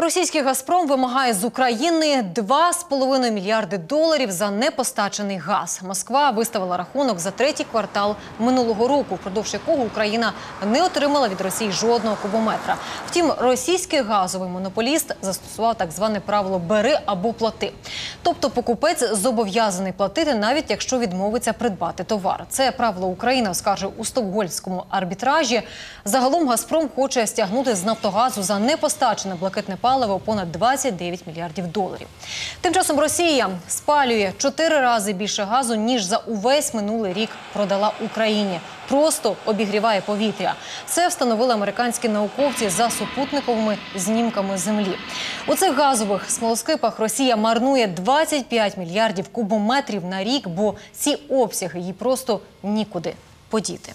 Російський Газпром вимагає з України 2,5 мільярди доларів за непостачений газ. Москва виставила рахунок за третій квартал минулого року, впродовж якого Україна не отримала від Росії жодного кубометра. Втім, російський газовий монополіст застосував так зване правило бери або плати. Тобто покупець зобов'язаний платити, навіть якщо відмовиться придбати товар. Це правило Україна оскаржує у стокгольмському арбітражі. Загалом Газпром хоче стягнути з Нафтогазу за непостачене блакитне паливо понад 29 мільярдів доларів. Тим часом Росія спалює чотири рази більше газу ніж за увесь минулий рік продала Україні. Просто обігріває повітря. Це встановили американські науковці за супутниковими знімками землі. У цих газових смолоскипах Росія марнує 25 мільярдів кубометрів на рік, бо ці обсяги їй просто нікуди подіти.